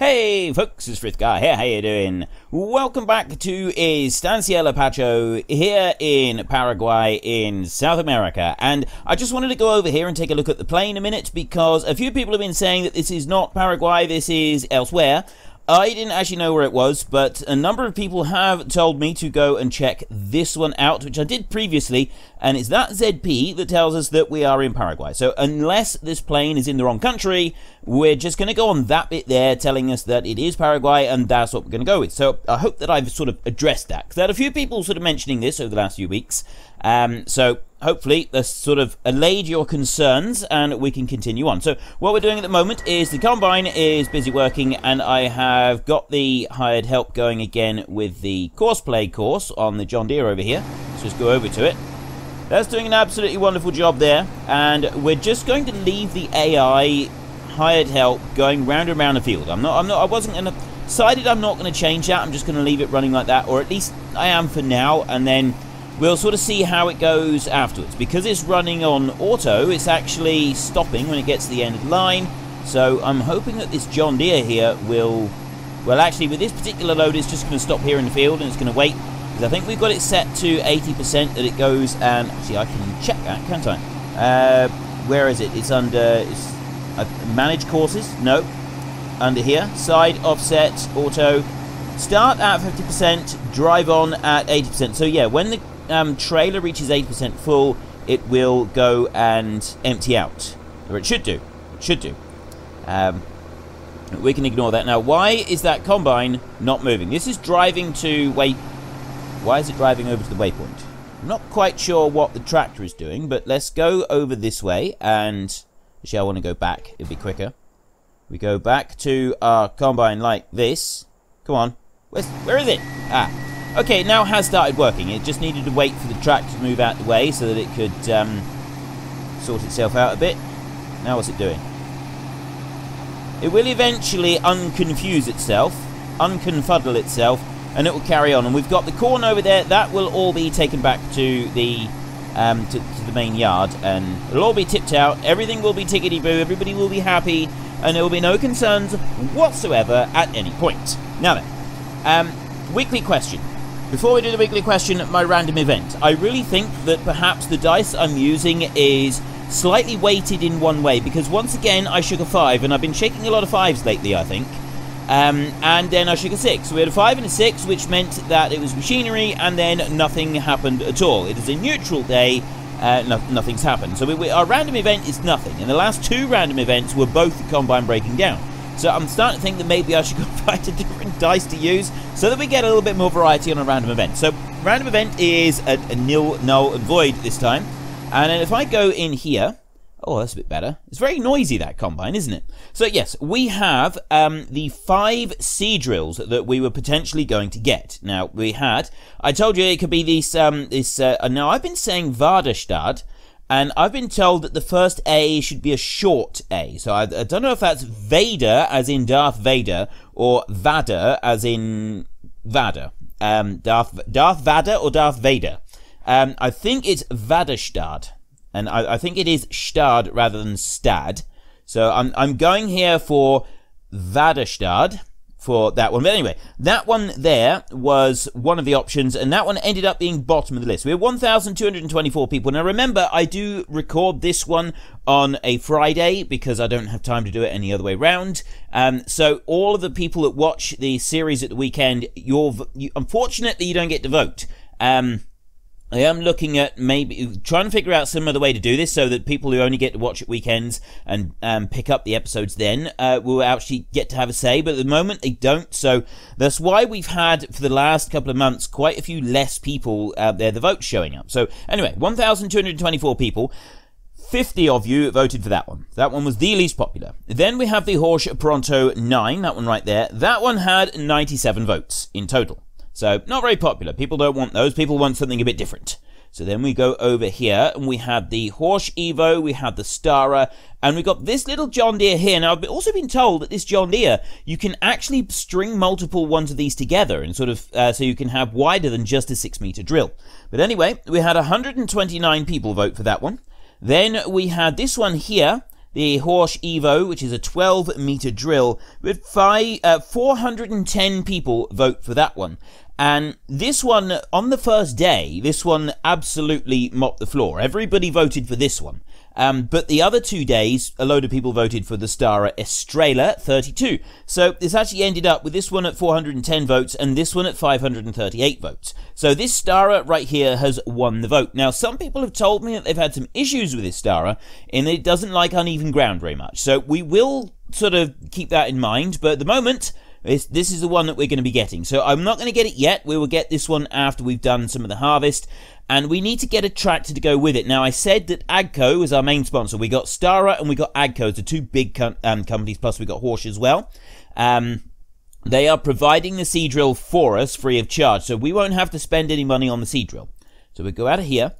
Hey folks, it's Frithgar here, how you doing? Welcome back to Estancia Lapacho here in Paraguay in South America. And I just wanted to go over here and take a look at the plane a minute because a few people have been saying that this is not Paraguay, this is elsewhere. I didn't actually know where it was, but a number of people have told me to go and check this one out, which I did previously, and it's that ZP that tells us that we are in Paraguay. So unless this plane is in the wrong country, we're just going to go on that bit there telling us that it is Paraguay, and that's what we're going to go with. So I hope that I've sort of addressed that, because I had a few people sort of mentioning this over the last few weeks. Um, so hopefully that's sort of allayed your concerns and we can continue on. So what we're doing at the moment is the combine is busy working and I have got the hired help going again with the course play course on the John Deere over here. Let's just go over to it. That's doing an absolutely wonderful job there and we're just going to leave the AI hired help going round and round the field. I'm not I'm not I wasn't gonna decided I'm not gonna change that. I'm just gonna leave it running like that or at least I am for now and then We'll sort of see how it goes afterwards. Because it's running on auto, it's actually stopping when it gets to the end of the line. So I'm hoping that this John Deere here will... Well, actually, with this particular load, it's just going to stop here in the field and it's going to wait. Because I think we've got it set to 80% that it goes... And actually, I can check that, can't I? Uh, where is it? It's under... It's, uh, manage courses? No. Under here. Side, offset, auto. Start at 50%, drive on at 80%. So yeah, when the um, trailer reaches 80% full, it will go and empty out. Or it should do. It should do. Um, we can ignore that. Now, why is that combine not moving? This is driving to wait. Why is it driving over to the waypoint? I'm not quite sure what the tractor is doing, but let's go over this way. And actually, I want to go back. It'll be quicker. We go back to our combine like this. Come on. Where's, where is it? Ah, Okay, it now has started working. It just needed to wait for the track to move out the way so that it could um, sort itself out a bit. Now what's it doing? It will eventually unconfuse itself, unconfuddle itself, and it will carry on. And we've got the corn over there. That will all be taken back to the um, to, to, the main yard, and it'll all be tipped out. Everything will be tickety boo. Everybody will be happy, and there will be no concerns whatsoever at any point. Now then, um, weekly question. Before we do the weekly question, my random event. I really think that perhaps the dice I'm using is slightly weighted in one way because once again I shook a 5 and I've been shaking a lot of 5s lately I think. Um, and then I shook a 6. So we had a 5 and a 6 which meant that it was machinery and then nothing happened at all. It is a neutral day, uh, no, nothing's happened. So we, we, our random event is nothing. And the last two random events were both the combine breaking down. So I'm starting to think that maybe I should go find a different dice to use so that we get a little bit more variety on a random event. So random event is a, a nil, null, and void this time. And then if I go in here, oh, that's a bit better. It's very noisy, that combine, isn't it? So yes, we have um, the five seed drills that we were potentially going to get. Now, we had, I told you it could be this, um, this, uh, now I've been saying Vardestad, and I've been told that the first A should be a short A. So I, I, don't know if that's Vader, as in Darth Vader, or Vada, as in Vada. Um, Darth, Darth Vader or Darth Vader. Um, I think it's Vaderstad. And I, I think it is Stad rather than Stad. So I'm, I'm going here for Vaderstad for that one. But anyway, that one there was one of the options, and that one ended up being bottom of the list. We have 1,224 people. Now, remember, I do record this one on a Friday because I don't have time to do it any other way around. Um, so, all of the people that watch the series at the weekend, you're you, unfortunately you don't get to vote. Um, I am looking at maybe trying to figure out some other way to do this so that people who only get to watch at weekends and um, pick up the episodes then uh, will actually get to have a say. But at the moment, they don't. So that's why we've had for the last couple of months quite a few less people out there, the votes showing up. So anyway, 1,224 people. 50 of you voted for that one. That one was the least popular. Then we have the Horsch Pronto 9, that one right there. That one had 97 votes in total. So, not very popular. People don't want those. People want something a bit different. So then we go over here and we have the Horsch Evo, we have the Stara, and we got this little John Deere here. Now, I've also been told that this John Deere, you can actually string multiple ones of these together and sort of, uh, so you can have wider than just a six meter drill. But anyway, we had 129 people vote for that one. Then we had this one here, the Horsch Evo, which is a 12 meter drill, with five, uh, 410 people vote for that one. And this one, on the first day, this one absolutely mopped the floor. Everybody voted for this one. Um, but the other two days, a load of people voted for the Stara Estrela 32. So this actually ended up with this one at 410 votes and this one at 538 votes. So this Stara right here has won the vote. Now, some people have told me that they've had some issues with this Stara in that it doesn't like uneven ground very much. So we will sort of keep that in mind. But at the moment, this, this is the one that we're going to be getting. So I'm not going to get it yet. We will get this one after we've done some of the harvest. And we need to get a tractor to go with it. Now, I said that AGCO was our main sponsor. We got Stara and we got AGCO, the two big com um, companies, plus we got Horsch as well. Um, they are providing the seed drill for us free of charge. So we won't have to spend any money on the seed drill. So we go out of here.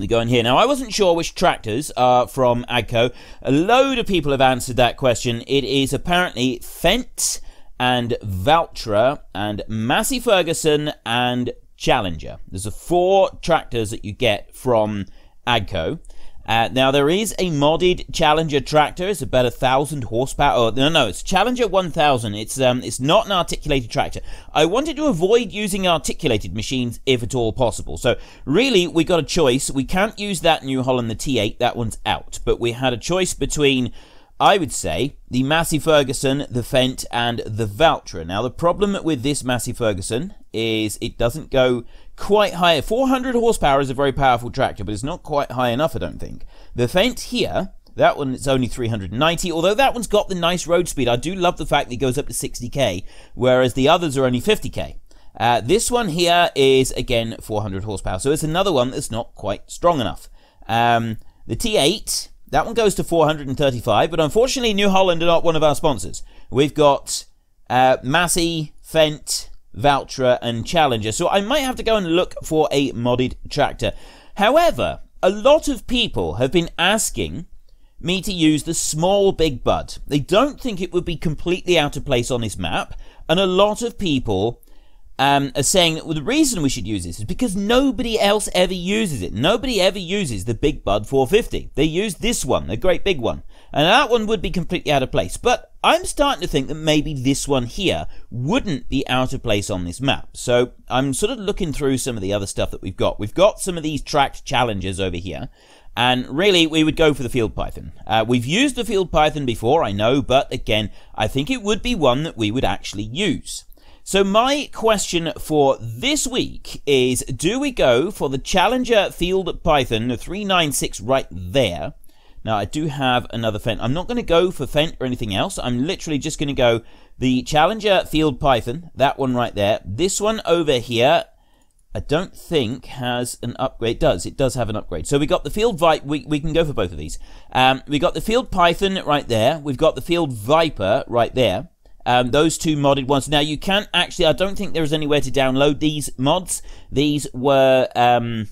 We go in here. Now, I wasn't sure which tractors are from AGCO. A load of people have answered that question. It is apparently Fendt and Valtra and Massey Ferguson and Challenger. There's a four tractors that you get from AGCO. Uh, now there is a modded Challenger tractor. It's about a thousand horsepower. Oh, no, no, it's Challenger 1000. It's um, it's not an articulated tractor. I wanted to avoid using articulated machines if at all possible. So really, we got a choice. We can't use that New Holland the T8. That one's out. But we had a choice between. I would say the Massey Ferguson, the Fendt, and the Valtra. Now, the problem with this Massey Ferguson is it doesn't go quite high. 400 horsepower is a very powerful tractor, but it's not quite high enough, I don't think. The Fendt here, that one is only 390, although that one's got the nice road speed. I do love the fact that it goes up to 60k, whereas the others are only 50k. Uh, this one here is, again, 400 horsepower, so it's another one that's not quite strong enough. Um, the T8, that one goes to 435, but unfortunately, New Holland are not one of our sponsors. We've got uh, Massey, Fendt, Valtra, and Challenger. So I might have to go and look for a modded tractor. However, a lot of people have been asking me to use the small Big Bud. They don't think it would be completely out of place on this map, and a lot of people um, are saying that well, the reason we should use this is because nobody else ever uses it. Nobody ever uses the Big Bud 450. They use this one, the great big one. And that one would be completely out of place. But I'm starting to think that maybe this one here wouldn't be out of place on this map. So I'm sort of looking through some of the other stuff that we've got. We've got some of these tracked Challengers over here. And really, we would go for the Field Python. Uh, we've used the Field Python before, I know, but again, I think it would be one that we would actually use. So my question for this week is, do we go for the Challenger Field Python, the 396 right there, now, I do have another Fendt. I'm not going to go for Fendt or anything else. I'm literally just going to go the Challenger Field Python, that one right there. This one over here, I don't think has an upgrade. It does. It does have an upgrade. So we got the Field Viper. We, we can go for both of these. Um, we got the Field Python right there. We've got the Field Viper right there. Um, those two modded ones. Now you can't actually. I don't think there is anywhere to download these mods. These were um,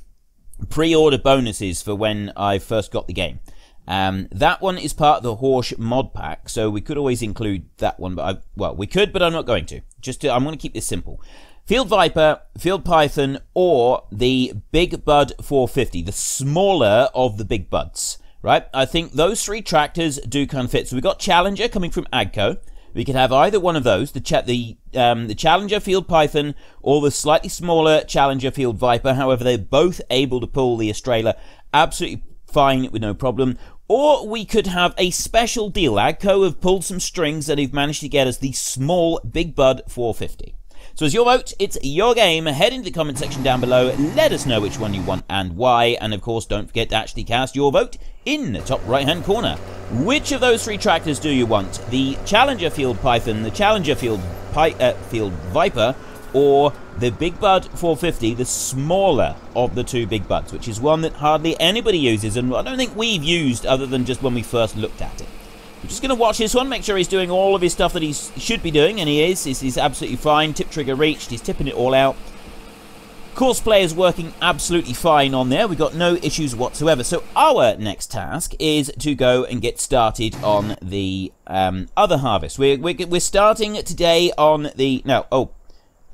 pre-order bonuses for when I first got the game. Um, that one is part of the Horsch mod pack, so we could always include that one. But I, well, we could, but I'm not going to. Just to, I'm going to keep this simple. Field Viper, Field Python, or the Big Bud 450, the smaller of the Big Buds. Right? I think those three tractors do kind of fit. So we've got Challenger coming from Agco. We could have either one of those, the cha- the um, the Challenger Field Python or the slightly smaller Challenger Field Viper. However, they're both able to pull the Estrela absolutely fine with no problem. Or we could have a special deal. Agco have pulled some strings and have managed to get us the small Big Bud 450. So as your vote, it's your game. Head into the comment section down below. Let us know which one you want and why. And of course, don't forget to actually cast your vote in the top right-hand corner. Which of those three tractors do you want? The Challenger Field Python, the Challenger Field, Pi uh, Field Viper, or the Big Bud 450, the smaller of the two Big Buds, which is one that hardly anybody uses, and I don't think we've used other than just when we first looked at it. I'm just going to watch this one, make sure he's doing all of his stuff that he should be doing, and he is. He's, he's absolutely fine. Tip trigger reached. He's tipping it all out. Course play is working absolutely fine on there. We've got no issues whatsoever. So our next task is to go and get started on the um, other harvest. We're, we're, we're starting today on the... No, oh,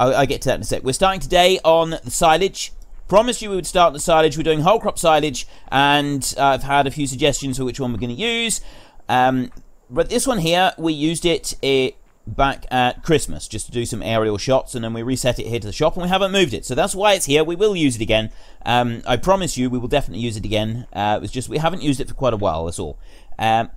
I'll, I'll, get to that in a sec. We're starting today on the silage Promised you we would start the silage. We're doing whole crop silage, and uh, I've had a few suggestions for which one we're going to use. Um, but this one here, we used it, it back at Christmas just to do some aerial shots, and then we reset it here to the shop, and we haven't moved it. So that's why it's here. We will use it again. Um, I promise you, we will definitely use it again. Uh, it was just we haven't used it for quite a while. That's all. Um,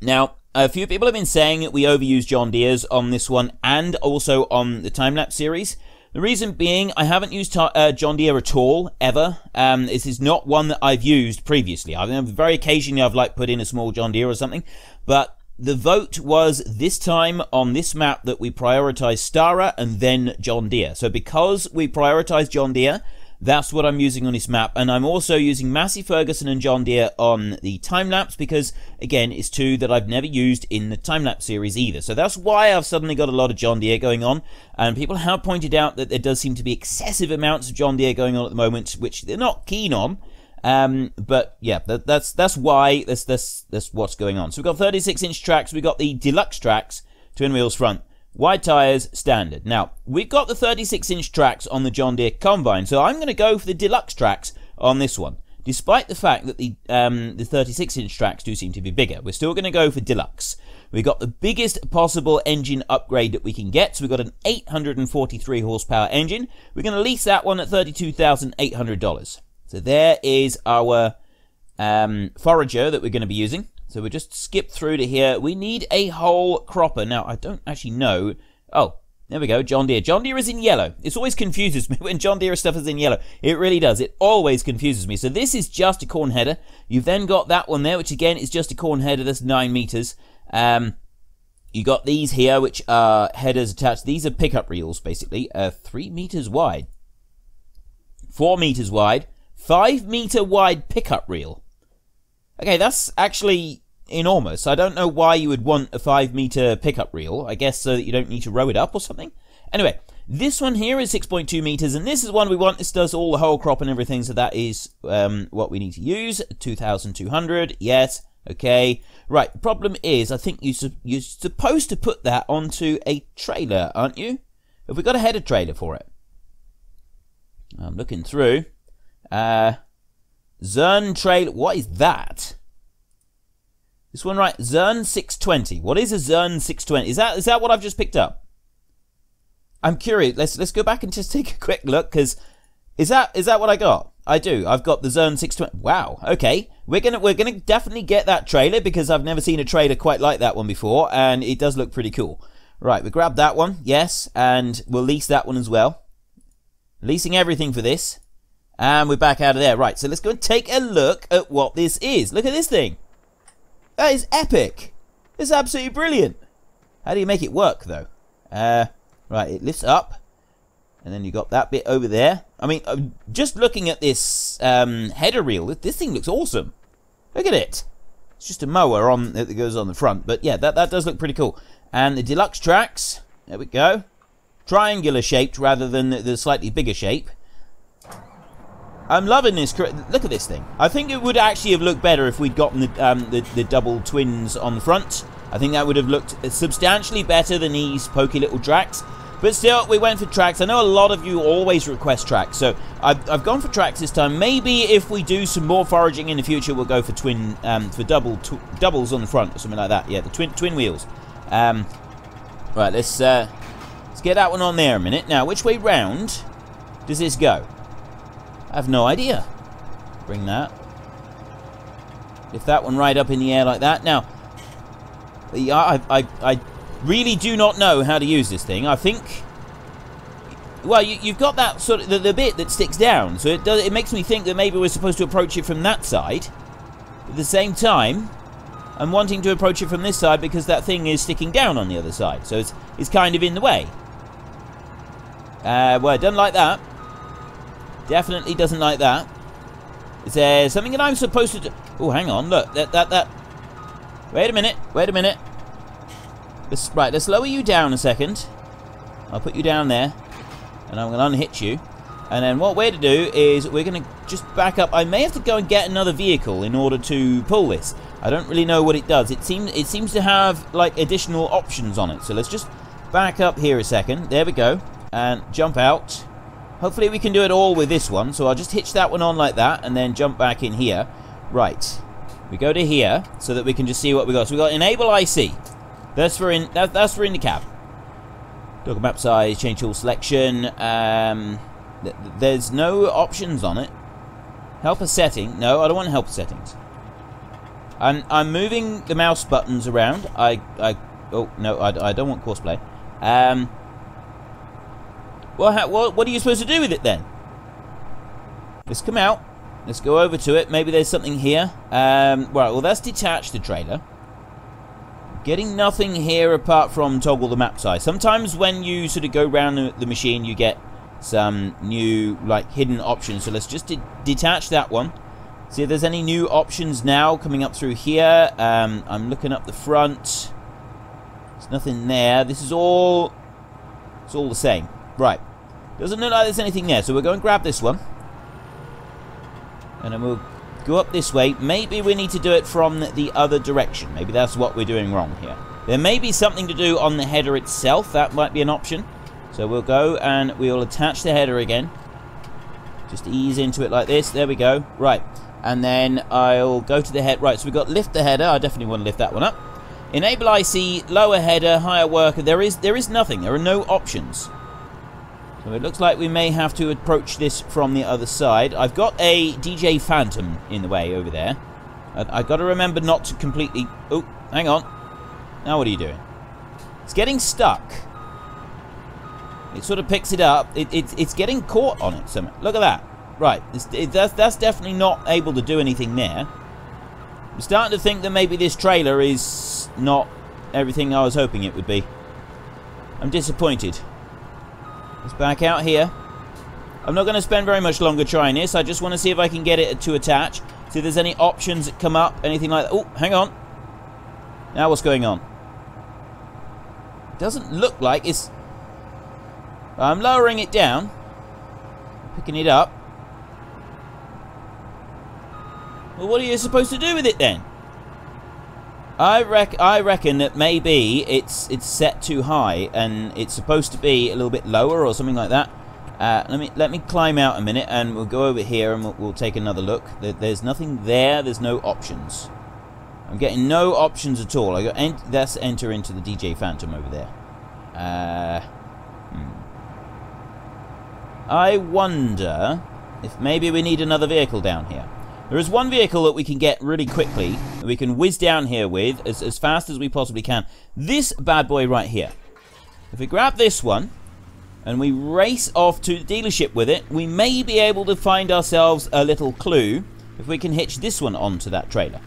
now, a few people have been saying that we overuse John Deere's on this one and also on the time lapse series. The reason being, I haven't used uh, John Deere at all, ever. Um, this is not one that I've used previously. I've very occasionally I've like put in a small John Deere or something, but the vote was this time on this map that we prioritize Stara and then John Deere. So because we prioritize John Deere, that's what I'm using on this map. And I'm also using Massey Ferguson and John Deere on the time-lapse because, again, it's two that I've never used in the time-lapse series either. So that's why I've suddenly got a lot of John Deere going on. And people have pointed out that there does seem to be excessive amounts of John Deere going on at the moment, which they're not keen on. Um, but yeah, that, that's that's why that's that's that's what's going on. So we've got 36 inch tracks, we've got the deluxe tracks, twin wheels front, Wide tyres, standard. Now, we've got the 36 inch tracks on the John Deere Combine, so I'm going to go for the deluxe tracks on this one. Despite the fact that the um, the 36 inch tracks do seem to be bigger, we're still going to go for deluxe. We've got the biggest possible engine upgrade that we can get, so we've got an 843 horsepower engine. We're going to lease that one at $32,800. So there is our um, forager that we're going to be using. So we just skip through to here. We need a whole cropper. Now, I don't actually know. Oh, there we go, John Deere. John Deere is in yellow. This always confuses me when John Deere stuff is in yellow. It really does. It always confuses me. So this is just a corn header. You've then got that one there, which again is just a corn header. That's 9 meters. Um, you got these here, which are headers attached. These are pickup reels, basically. Uh, 3 meters wide. 4 meters wide. 5 meter wide pickup reel. Okay, that's actually enormous. I don't know why you would want a 5 meter pickup reel. I guess so that you don't need to row it up or something. Anyway, this one here is 6.2 meters, and this is one we want. This does all the whole crop and everything, so that is um, what we need to use. 2,200, yes, okay. Right, the problem is, I think you su you're supposed to put that onto a trailer, aren't you? Have we got a header trailer for it? I'm looking through. Uh, Zern Trail. What is that? This one right, Zern 620. What is a Zern 620? Is that is that what I've just picked up? I'm curious. Let's let's go back and just take a quick look because is that is that what I got? I do. I've got the Zern 620. Wow. Okay. We're gonna we're gonna definitely get that trailer because I've never seen a trailer quite like that one before, and it does look pretty cool. Right, we grab that one, yes, and we'll lease that one as well. Leasing everything for this. And we're back out of there. Right, so let's go and take a look at what this is. Look at this thing. That is epic. It's absolutely brilliant. How do you make it work, though? Uh, right, it lifts up. And then you got that bit over there. I mean, just looking at this um, header reel, this thing looks awesome. Look at it. It's just a mower on that goes on the front. But yeah, that, that does look pretty cool. And the deluxe tracks, there we go. Triangular shaped rather than the slightly bigger shape. I'm loving this. Look at this thing. I think it would actually have looked better if we'd gotten the, um, the, the double twins on the front. I think that would have looked substantially better than these pokey little tracks. But still, we went for tracks. I know a lot of you always request tracks, so I've, I've gone for tracks this time. Maybe if we do some more foraging in the future, we'll go for twin, um, for double doubles on the front or something like that. Yeah, the twin twin wheels. Um, right, let's uh, let's get that one on there a minute. Now, which way round does this go? I have no idea. Bring that. Lift that one right up in the air like that. Now, I, I, I really do not know how to use this thing. I think... Well, you, have got that sort of... The, the, bit that sticks down. So it, does, it makes me think that maybe we're supposed to approach it from that side. At the same time, I'm wanting to approach it from this side because that thing is sticking down on the other side. So it's, it's kind of in the way. Uh, well, done like that. Definitely doesn't like that. Is there something that I'm supposed to do? Oh, hang on. Look, that, that, that. Wait a minute. Wait a minute. Let's, right, let's lower you down a second. I'll put you down there. And I'm going to unhitch you. And then what we're to do is we're going to just back up. I may have to go and get another vehicle in order to pull this. I don't really know what it does. It seems it seems to have like additional options on it. So let's just back up here a second. There we go. And jump out. Hopefully we can do it all with this one. So I'll just hitch that one on like that and then jump back in here. Right. We go to here so that we can just see what we got. So we got enable IC. That's for in that, that's for in the cab. Toggle map size, change tool selection. Um, th there's no options on it. Helper setting. No, I don't want helper settings. I'm I'm moving the mouse buttons around. I I oh no, I, I don't want courseplay. Um. Well, how, what what are you supposed to do with it then? Let's come out. Let's go over to it. Maybe there's something here. Um, right, well, that's detached the trailer. Getting nothing here apart from toggle the map size. Sometimes when you sort of go around the, the machine, you get some new, like, hidden options. So let's just de detach that one. See if there's any new options now coming up through here. Um, I'm looking up the front. There's nothing there. This is all... It's all the same. Right. Doesn't look like there's anything there. So we'll go and grab this one. And then we'll go up this way. Maybe we need to do it from the other direction. Maybe that's what we're doing wrong here. There may be something to do on the header itself. That might be an option. So we'll go and we'll attach the header again. Just ease into it like this. There we go. Right. And then I'll go to the head. Right, so we've got lift the header. I definitely want to lift that one up. Enable IC, lower header, higher worker. There is there is nothing. There are no options. So it looks like we may have to approach this from the other side. I've got a DJ Phantom in the way over there. I've got to remember not to completely... Oh, hang on. Now what are you doing? It's getting stuck. It sort of picks it up. It, it, it's getting caught on it. Look at that. Right, it, that's, that's definitely not able to do anything there. I'm starting to think that maybe this trailer is not everything I was hoping it would be. I'm disappointed. Let's back out here. I'm not going to spend very much longer trying this. I just want to see if I can get it to attach. See if there's any options that come up. Anything like that. Oh, hang on. Now what's going on? It doesn't look like it's... I'm lowering it down. Picking it up. Well, what are you supposed to do with it then? I rec I reckon that maybe it's it's set too high and it's supposed to be a little bit lower or something like that. Uh, let me let me climb out a minute and we'll go over here and we'll, we'll take another look. There's nothing there. There's no options. I'm getting no options at all. I got ent that's enter into the DJ Phantom over there. Uh, hmm. I wonder if maybe we need another vehicle down here. There is one vehicle that we can get really quickly, that we can whiz down here with as, as fast as we possibly can. This bad boy right here. If we grab this one, and we race off to the dealership with it, we may be able to find ourselves a little clue if we can hitch this one onto that trailer.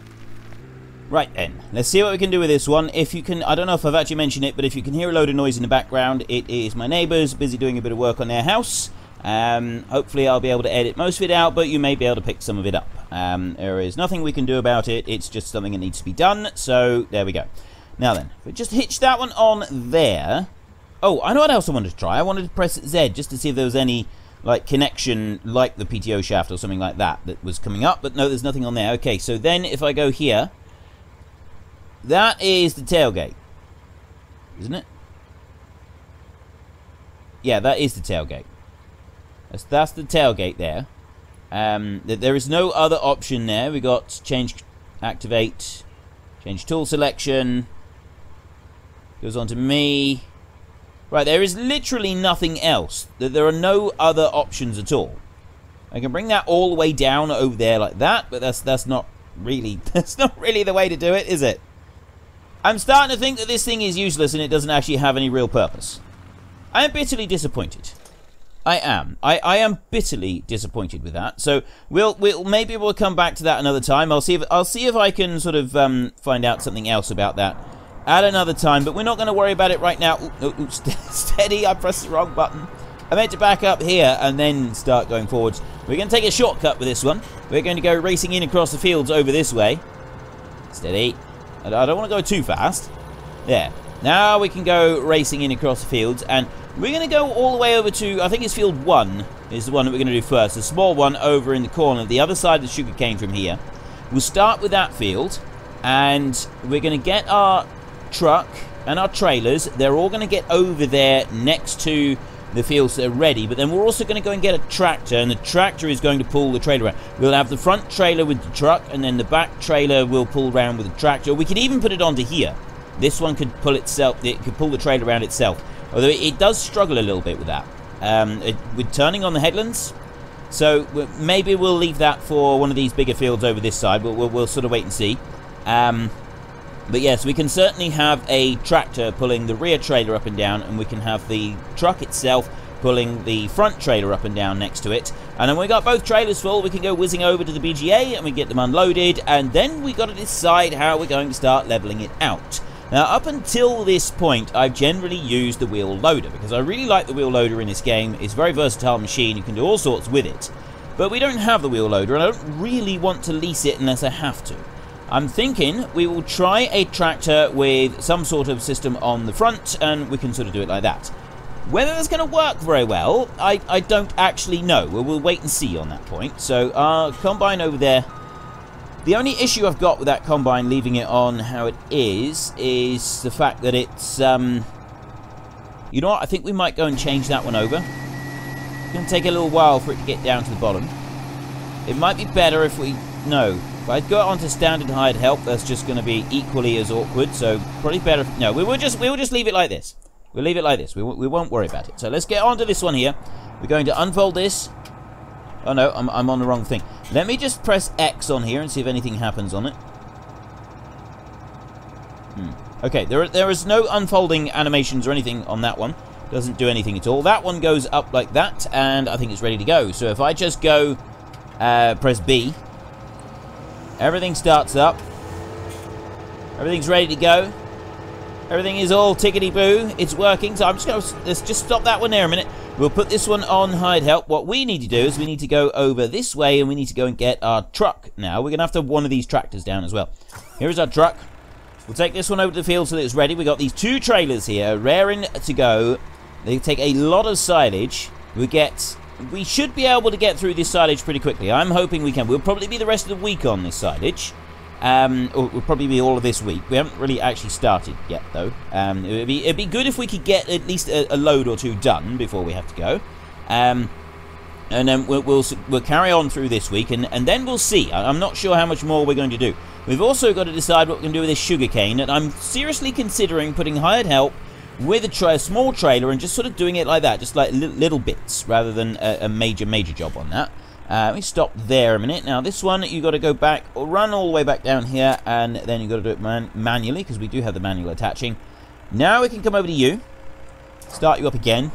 Right then, let's see what we can do with this one. If you can, I don't know if I've actually mentioned it, but if you can hear a load of noise in the background, it is my neighbours busy doing a bit of work on their house. Um, hopefully I'll be able to edit most of it out, but you may be able to pick some of it up. Um, there is nothing we can do about it. It's just something that needs to be done. So there we go. Now then, if we just hitch that one on there. Oh, I know what else I wanted to try. I wanted to press Z just to see if there was any like connection like the PTO shaft or something like that that was coming up. But no, there's nothing on there. Okay, so then if I go here, that is the tailgate. Isn't it? Yeah, that is the tailgate. That's, that's the tailgate there. Um, there is no other option there. We got change, activate, change tool selection. Goes on to me. Right, there is literally nothing else. That there are no other options at all. I can bring that all the way down over there like that, but that's that's not really that's not really the way to do it, is it? I'm starting to think that this thing is useless and it doesn't actually have any real purpose. I am bitterly disappointed. I am. I, I am bitterly disappointed with that. So we'll we'll maybe we'll come back to that another time. I'll see if I'll see if I can sort of um, find out something else about that at another time. But we're not going to worry about it right now. Ooh, ooh, ooh, steady! I pressed the wrong button. I meant to back up here and then start going forwards. We're going to take a shortcut with this one. We're going to go racing in across the fields over this way. Steady. I don't want to go too fast. There. Now we can go racing in across the fields and we're going to go all the way over to, I think it's field 1 is the one that we're going to do first. The small one over in the corner, the other side of the sugar cane from here. We'll start with that field, and we're going to get our truck and our trailers. They're all going to get over there next to the fields that are ready. But then we're also going to go and get a tractor, and the tractor is going to pull the trailer around. We'll have the front trailer with the truck, and then the back trailer will pull around with the tractor. We could even put it onto here. This one could pull itself. It could pull the trailer around itself. Although it does struggle a little bit with that. Um, it, with turning on the headlands. So maybe we'll leave that for one of these bigger fields over this side. We'll, we'll, we'll sort of wait and see. Um, but yes, we can certainly have a tractor pulling the rear trailer up and down, and we can have the truck itself pulling the front trailer up and down next to it. And then we got both trailers full, we can go whizzing over to the BGA and we get them unloaded, and then we got to decide how we're going to start leveling it out. Now, up until this point, I've generally used the wheel loader because I really like the wheel loader in this game. It's a very versatile machine, you can do all sorts with it. But we don't have the wheel loader, and I don't really want to lease it unless I have to. I'm thinking we will try a tractor with some sort of system on the front and we can sort of do it like that. Whether that's going to work very well, I, I don't actually know. We'll, we'll wait and see on that point. So uh, our combine over there, the only issue I've got with that combine, leaving it on how it is, is the fact that it's, um, you know what, I think we might go and change that one over. It's going to take a little while for it to get down to the bottom. It might be better if we, no, if I go onto standard hired help, that's just going to be equally as awkward. So probably better. No, we will just we will just leave it like this. We'll leave it like this. We, we won't worry about it. So let's get on to this one here. We're going to unfold this. Oh no, I'm, I'm on the wrong thing. Let me just press X on here and see if anything happens on it. Hmm. Okay, there, there is no unfolding animations or anything on that one. Doesn't do anything at all. That one goes up like that, and I think it's ready to go. So if I just go, uh, press B, Everything starts up. Everything's ready to go. Everything is all tickety-boo. It's working. So I'm just going to... Let's just stop that one there a minute. We'll put this one on hide help. What we need to do is we need to go over this way and we need to go and get our truck now. We're going to have to have one of these tractors down as well. Here's our truck. We'll take this one over to the field so that it's ready. We've got these two trailers here, raring to go. They take a lot of silage. We get we should be able to get through this silage pretty quickly. I'm hoping we can. We'll probably be the rest of the week on this silage. Um, or we'll probably be all of this week. We haven't really actually started yet, though. Um, it'd, be, it'd be good if we could get at least a, a load or two done before we have to go. Um, and then we'll, we'll, we'll carry on through this week, and, and then we'll see. I'm not sure how much more we're going to do. We've also got to decide what we're going to do with this sugarcane, and I'm seriously considering putting hired help with a, tra small trailer and just sort of doing it like that, just like li little bits rather than a, a, major, major job on that. Uh, let me stop there a minute. Now, this one, you've got to go back, or run all the way back down here, and then you've got to do it man manually, because we do have the manual attaching. Now we can come over to you, start you up again.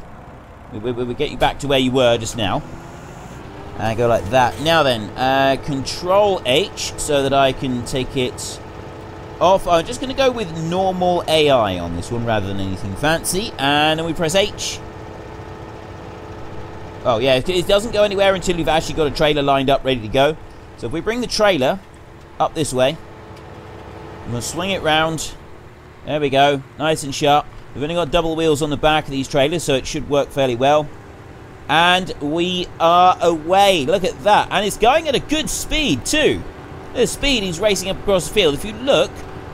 We, we, we get you back to where you were just now. And go like that. Now then, uh, Control H, so that I can take it off. I'm just going to go with normal AI on this one rather than anything fancy. And then we press H. Oh, yeah, it doesn't go anywhere until you've actually got a trailer lined up ready to go. So if we bring the trailer up this way, I'm going to swing it round. There we go, nice and sharp. We've only got double wheels on the back of these trailers, so it should work fairly well. And we are away. Look at that. And it's going at a good speed, too. The speed he's racing up across the field. If you look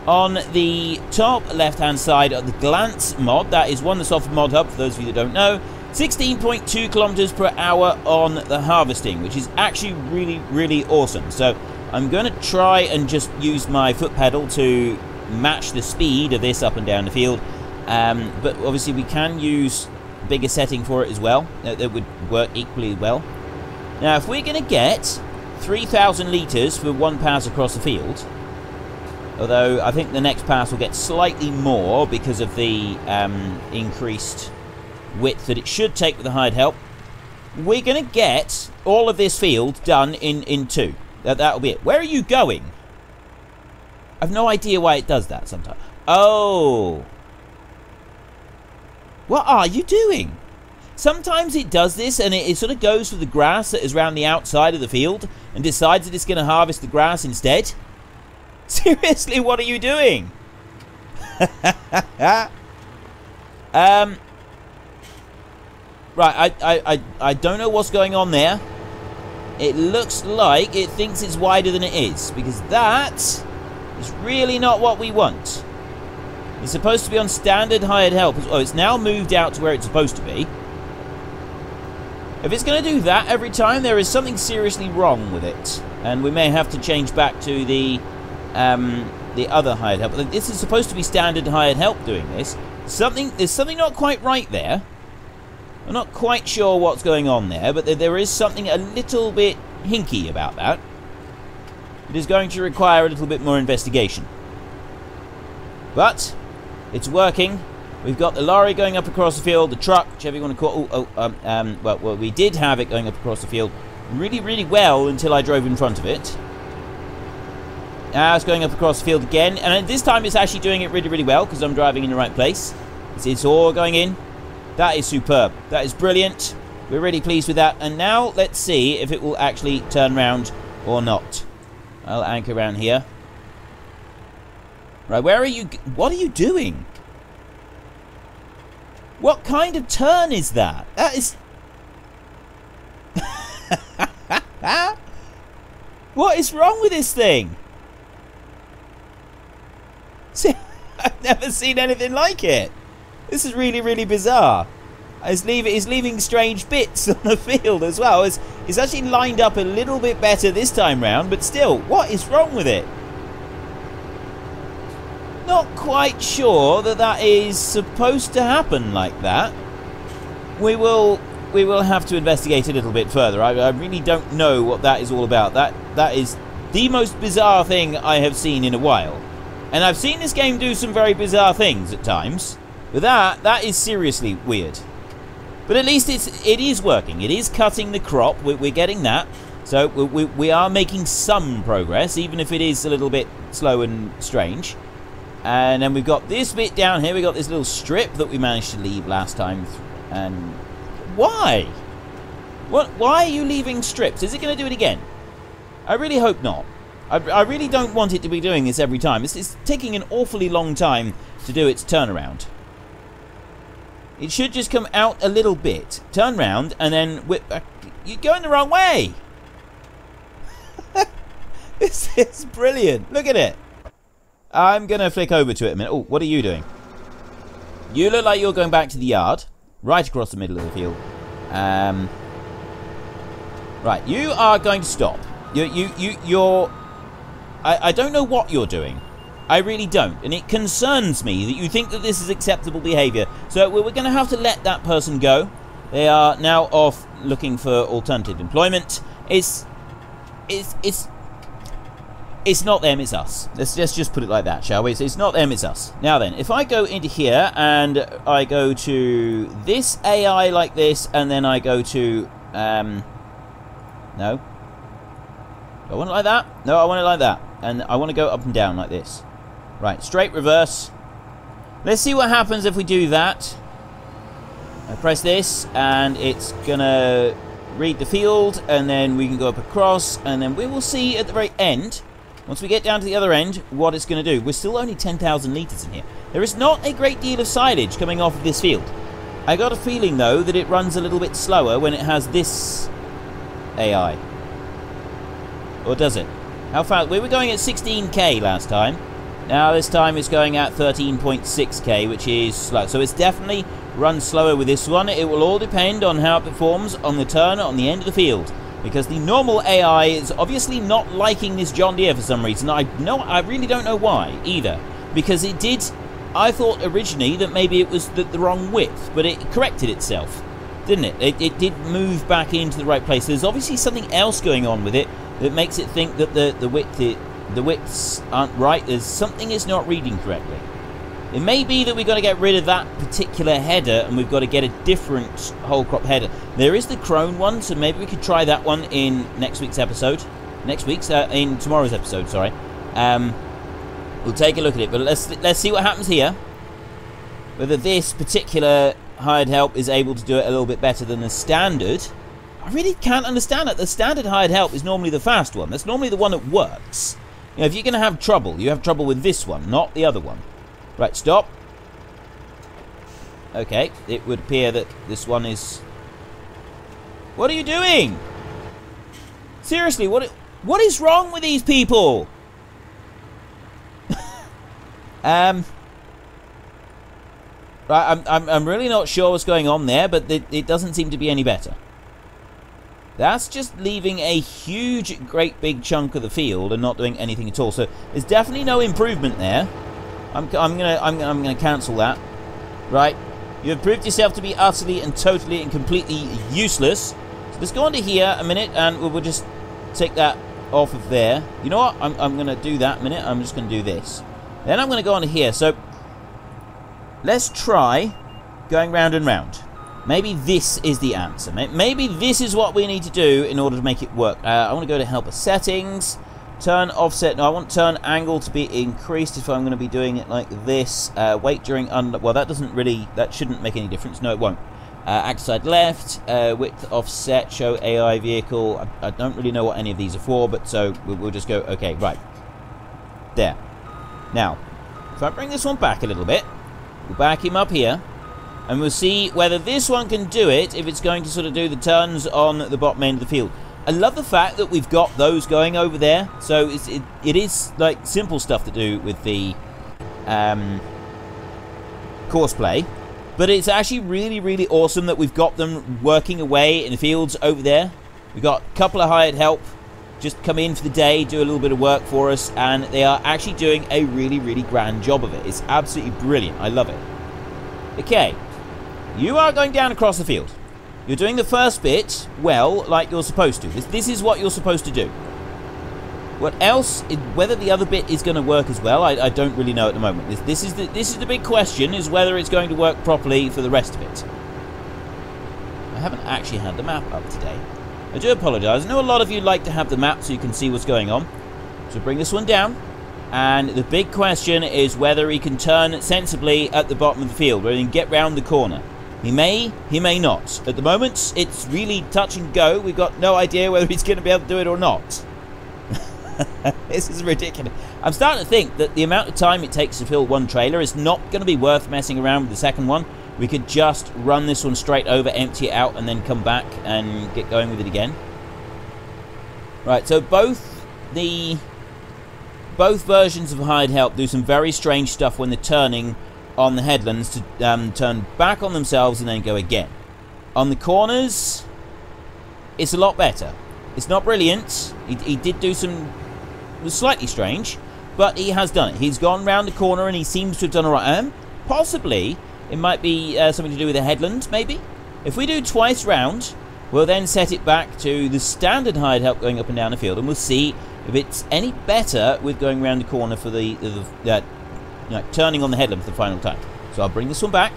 on the top left-hand side of the Glance mod, that is one that's off Mod Hub, for those of you that don't know, 16.2 kilometers per hour on the harvesting, which is actually really, really awesome. So I'm going to try and just use my foot pedal to match the speed of this up and down the field. Um, but obviously we can use bigger setting for it as well. That, that would work equally well. Now, if we're going to get 3,000 litres for one pass across the field. Although I think the next pass will get slightly more because of the um, increased width that it should take with the hired help. We're going to get all of this field done in, in two. That, that'll be it. Where are you going? I've no idea why it does that sometimes. Oh. What are you doing? Sometimes it does this and it, it, sort of goes for the grass that is around the outside of the field and decides that it's going to harvest the grass instead. Seriously, what are you doing? um, right, I, I, I, I don't know what's going on there. It looks like it thinks it's wider than it is because that is really not what we want. It's supposed to be on standard hired help. Oh, it's now moved out to where it's supposed to be. If it's going to do that every time, there is something seriously wrong with it. And we may have to change back to the um, the other hired help. This is supposed to be standard hired help doing this. Something There's something not quite right there. I'm not quite sure what's going on there, but there is something a little bit hinky about that. It is going to require a little bit more investigation. But, it's working. We've got the lorry going up across the field, the truck, whichever you want to call. Oh, oh um, um, well, well, we did have it going up across the field really, really well until I drove in front of it. Now it's going up across the field again, and this time it's actually doing it really, really well because I'm driving in the right place. It's, it's all going in. That is superb. That is brilliant. We're really pleased with that. And now let's see if it will actually turn round or not. I'll anchor around here. Right, where are you? What are you doing? What kind of turn is that? That is... what is wrong with this thing? See, I've never seen anything like it. This is really, really bizarre. He's leaving, strange bits on the field as well. It's, it's actually lined up a little bit better this time round, but still, what is wrong with it? Not quite sure that that is supposed to happen like that. We will we will have to investigate a little bit further. I, I really don't know what that is all about. That That is the most bizarre thing I have seen in a while. And I've seen this game do some very bizarre things at times. But that, that is seriously weird. But at least it's, it is working. It is cutting the crop. We're, we're getting that. So we, we, are making some progress, even if it is a little bit slow and strange. And then we've got this bit down here. We've got this little strip that we managed to leave last time. And why? What? Why are you leaving strips? Is it going to do it again? I really hope not. I, I really don't want it to be doing this every time. It's, it's taking an awfully long time to do its turnaround. It should just come out a little bit, turn round, and then whip back. You're going the wrong way! this is brilliant. Look at it. I'm going to flick over to it a minute. Oh, what are you doing? You look like you're going back to the yard. Right across the middle of the field. Um, right, you are going to stop. You, you, you, you're I, I don't know what you're doing. I really don't. And it concerns me that you think that this is acceptable behaviour. So we're going to have to let that person go. They are now off looking for alternative employment. It's, it's, it's, it's not them, it's us. Let's, let's just put it like that, shall we? It's, it's not them, it's us. Now then, if I go into here and I go to this AI like this, and then I go to, um, no. Do I want it like that? No, I want it like that and I want to go up and down like this. Right, straight reverse. Let's see what happens if we do that. I press this, and it's gonna read the field, and then we can go up across, and then we will see at the very end, once we get down to the other end, what it's gonna do. We're still only 10,000 litres in here. There is not a great deal of silage coming off of this field. I got a feeling, though, that it runs a little bit slower when it has this AI. Or does it? How fast? We were going at 16k last time. Now this time it's going at 13.6k, which is slow. So it's definitely run slower with this one. It will all depend on how it performs on the turn on the end of the field. Because the normal AI is obviously not liking this John Deere for some reason. I know I really don't know why either. Because it did I thought originally that maybe it was the, the wrong width, but it corrected itself, didn't it? it? It did move back into the right place. There's obviously something else going on with it that makes it think that the, the width the widths aren't right. There's something is not reading correctly. It may be that we've got to get rid of that particular header and we've got to get a different whole crop header. There is the Krone one, so maybe we could try that one in next week's episode. Next week's, uh, in tomorrow's episode, sorry. Um, we'll take a look at it, but let's let's see what happens here. Whether this particular hired help is able to do it a little bit better than the standard. I really can't understand it. The standard hired help is normally the fast one. That's normally the one that works. Know, if you're going to have trouble, you have trouble with this one, not the other one. Right, stop. Okay, it would appear that this one is... What are you doing? Seriously, what what is wrong with these people? um... Right, I'm, I'm, I'm really not sure what's going on there, but it, it doesn't seem to be any better. That's just leaving a huge, great big chunk of the field and not doing anything at all. So there's definitely no improvement there. I'm, I'm gonna I'm, I'm gonna cancel that. Right, you have proved yourself to be utterly and totally and completely useless. So let's go on to here a minute and we'll, we'll just take that off of there. You know what? I'm, I'm gonna do that minute. I'm just gonna do this. Then I'm gonna go on to here. So let's try going round and round. Maybe this is the answer. Maybe this is what we need to do in order to make it work. Uh, I want to go to helper settings. Turn offset. No, I want turn angle to be increased if I'm going to be doing it like this. Uh, wait during under. Well, that doesn't really. That shouldn't make any difference. No, it won't. Uh, side left. Uh, width offset. Show AI vehicle. I, I, don't really know what any of these are for, but so we'll, we'll just go. Okay, right. There. Now, if I bring this one back a little bit, we'll back him up here and we'll see whether this one can do it if it's going to sort of do the turns on the bottom end of the field. I love the fact that we've got those going over there. So it's, it, it is like simple stuff to do with the um, Courseplay. But it's actually really, really awesome that we've got them working away in the fields over there. We've got a couple of hired help just come in for the day, do a little bit of work for us, and they are actually doing a really, really grand job of it. It's absolutely brilliant. I love it. Okay, you are going down across the field. You're doing the first bit well, like you're supposed to. This, this is what you're supposed to do. What else? Whether the other bit is going to work as well, I, I don't really know at the moment. This, this, is the this is the big question: is whether it's going to work properly for the rest of it. I haven't actually had the map up today. I do apologise. I know a lot of you like to have the map so you can see what's going on. So bring this one down. And the big question is whether he can turn sensibly at the bottom of the field, whether he can get round the corner. He may, he may not. At the moment, it's really touch and go. We've got no idea whether he's going to be able to do it or not. this is ridiculous. I'm starting to think that the amount of time it takes to fill one trailer is not going to be worth messing around with the second one. We could just run this one straight over, empty it out, and then come back and get going with it again. Right, so both the both versions of hired help do some very strange stuff when they're turning on the headlands to um, turn back on themselves and then go again. On the corners, it's a lot better. It's not brilliant. He, he did do some... was slightly strange, but he has done it. He's gone round the corner and he seems to have done alright. Um, possibly, it might be uh, something to do with the headland, maybe? If we do twice round, we'll then set it back to the standard hired help going up and down the field, and we'll see if it's any better with going round the corner for the, the, the uh, turning on the headland for the final time. So I'll bring this one back.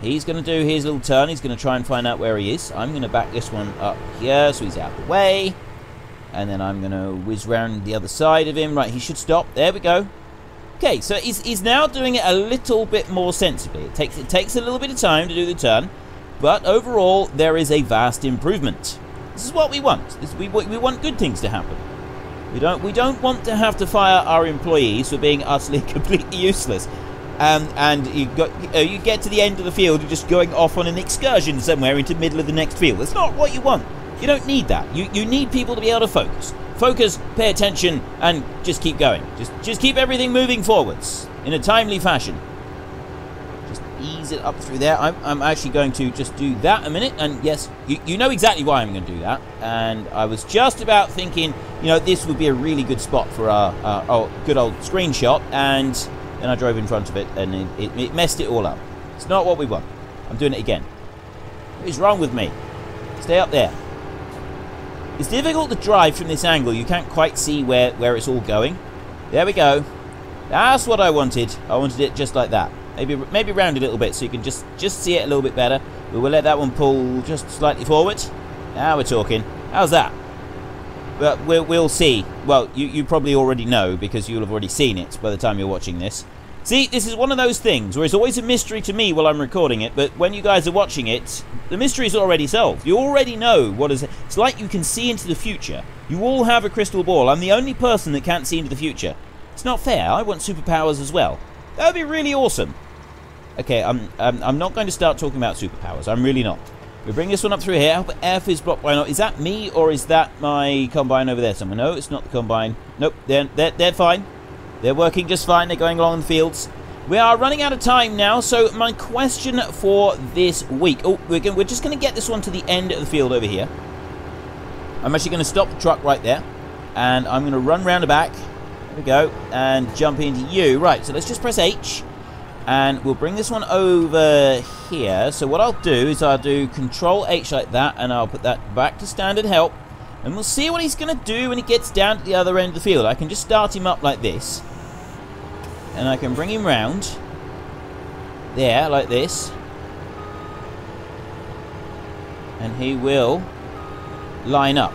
He's going to do his little turn. He's going to try and find out where he is. I'm going to back this one up here so he's out of the way. And then I'm going to whiz round the other side of him. Right, he should stop. There we go. Okay, so he's, he's now doing it a little bit more sensibly. It takes, it takes a little bit of time to do the turn. But overall, there is a vast improvement. This is what we want. This, we, we want good things to happen. We don't we don't want to have to fire our employees for being utterly completely useless. Um, and you got uh, you get to the end of the field, you're just going off on an excursion somewhere into the middle of the next field. That's not what you want. You don't need that. You you need people to be able to focus, focus, pay attention, and just keep going. Just just keep everything moving forwards in a timely fashion ease it up through there. I'm, I'm actually going to just do that a minute. And yes, you, you know exactly why I'm going to do that. And I was just about thinking, you know, this would be a really good spot for our, our, good old screenshot. And then I drove in front of it and it, it, it messed it all up. It's not what we want. I'm doing it again. What is wrong with me? Stay up there. It's difficult to drive from this angle. You can't quite see where, where it's all going. There we go. That's what I wanted. I wanted it just like that. Maybe maybe round a little bit so you can just, just see it a little bit better. We will let that one pull just slightly forward. Now we're talking. How's that? But we'll, we'll see. Well, you, you probably already know because you'll have already seen it by the time you're watching this. See, this is one of those things where it's always a mystery to me while I'm recording it, but when you guys are watching it, the mystery is already solved. You already know what is... It's like you can see into the future. You all have a crystal ball. I'm the only person that can't see into the future. It's not fair. I want superpowers as well. That would be really awesome. Okay, I'm, I'm, I'm not going to start talking about superpowers. I'm really not. We bring this one up through here. Help air fizz block by not. Is that me or is that my combine over there somewhere? No, it's not the combine. Nope, they're, they're, they're fine. They're working just fine. They're going along the fields. We are running out of time now, so my question for this week... Oh, we're, going, we're just going to get this one to the end of the field over here. I'm actually going to stop the truck right there. And I'm going to run round the back. There we go. And jump into you. Right, so let's just press H. And we'll bring this one over here. So what I'll do is I'll do Control H like that. And I'll put that back to standard help. And we'll see what he's going to do when he gets down to the other end of the field. I can just start him up like this. And I can bring him round. There, like this. And he will line up.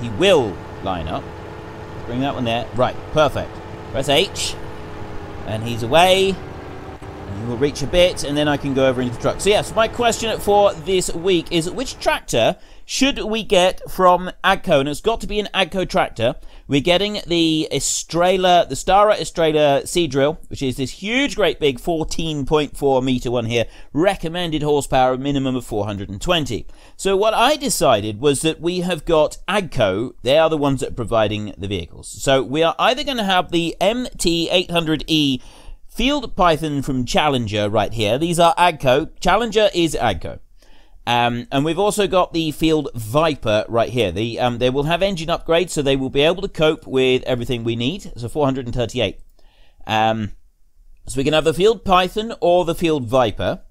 He will line up. Bring that one there. Right, perfect. Press H. And he's away. Will reach a bit, and then I can go over into the truck. So yes, my question for this week is which tractor should we get from Agco? And it's got to be an Agco tractor. We're getting the Estrela, the Stara Estrela Seadrill, which is this huge, great big 14.4 meter one here. Recommended horsepower, minimum of 420. So what I decided was that we have got Agco. They are the ones that are providing the vehicles. So we are either going to have the MT800E Field Python from Challenger right here. These are Agco. Challenger is Agco. Um, and we've also got the Field Viper right here. The um, They will have engine upgrades, so they will be able to cope with everything we need. So 438. Um, so we can have the Field Python or the Field Viper.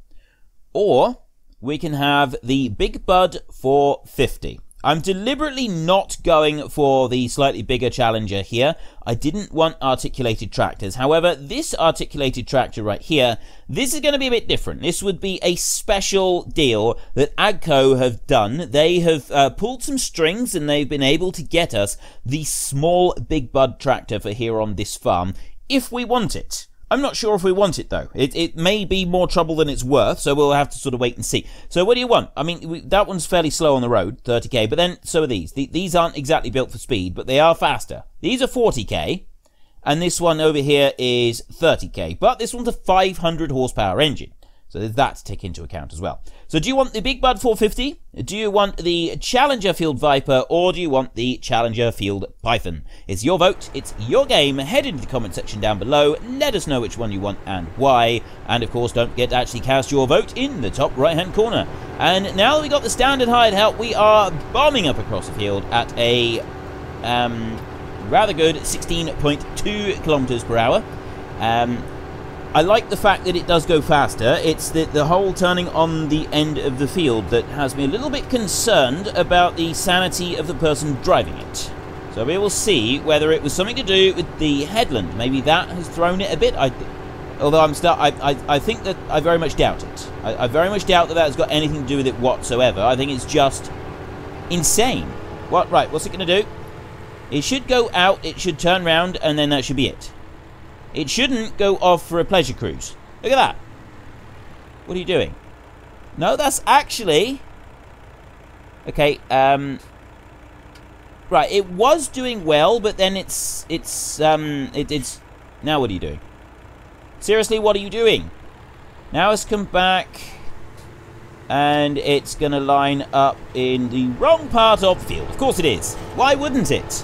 Or we can have the Big Bud 450. I'm deliberately not going for the slightly bigger Challenger here. I didn't want articulated tractors. However, this articulated tractor right here, this is going to be a bit different. This would be a special deal that Agco have done. They have uh, pulled some strings and they've been able to get us the small Big Bud tractor for here on this farm if we want it. I'm not sure if we want it though. It, it may be more trouble than it's worth, so we'll have to sort of wait and see. So what do you want? I mean, we, that one's fairly slow on the road, 30k, but then so are these. The, these aren't exactly built for speed, but they are faster. These are 40k, and this one over here is 30k, but this one's a 500 horsepower engine. So that to take into account as well. So do you want the Big Bud 450? Do you want the Challenger Field Viper? Or do you want the Challenger Field Python? It's your vote. It's your game. Head into the comment section down below. Let us know which one you want and why. And of course, don't forget to actually cast your vote in the top right-hand corner. And now that we got the standard hide help, we are bombing up across the field at a um, rather good 16.2 kilometers per hour. Um, I like the fact that it does go faster. It's the, the whole turning on the end of the field that has me a little bit concerned about the sanity of the person driving it. So we will see whether it was something to do with the headland. Maybe that has thrown it a bit. I, although I'm start, I, I, I think that I very much doubt it. I, I very much doubt that that has got anything to do with it whatsoever. I think it's just insane. What? Right, what's it going to do? It should go out, it should turn round, and then that should be it. It shouldn't go off for a pleasure cruise. Look at that. What are you doing? No, that's actually... Okay, um... Right, it was doing well, but then it's... It's, um... It, it's... Now what are you doing? Seriously, what are you doing? Now it's come back... And it's going to line up in the wrong part of the field. Of course it is. Why wouldn't it?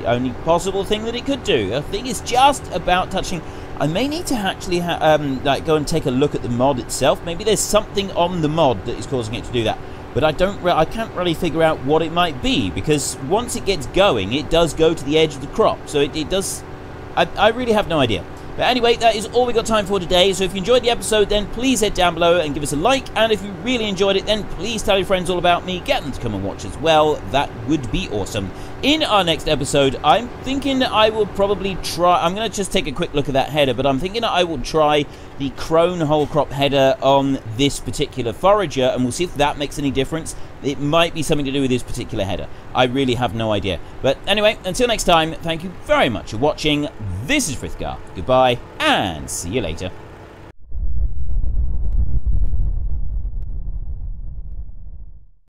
The only possible thing that it could do. I think it's just about touching. I may need to actually um, like go and take a look at the mod itself. Maybe there's something on the mod that is causing it to do that. But I don't, I can't really figure out what it might be because once it gets going, it does go to the edge of the crop. So it, it does. I, I really have no idea. But anyway, that is all we got time for today. So if you enjoyed the episode, then please head down below and give us a like. And if you really enjoyed it, then please tell your friends all about me. Get them to come and watch as well. That would be awesome. In our next episode, I'm thinking that I will probably try... I'm going to just take a quick look at that header, but I'm thinking I will try the Krone whole crop header on this particular forager, and we'll see if that makes any difference. It might be something to do with this particular header. I really have no idea. But anyway, until next time, thank you very much for watching. This is Frithgar. Goodbye, and see you later.